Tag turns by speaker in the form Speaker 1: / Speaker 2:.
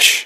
Speaker 1: Flash.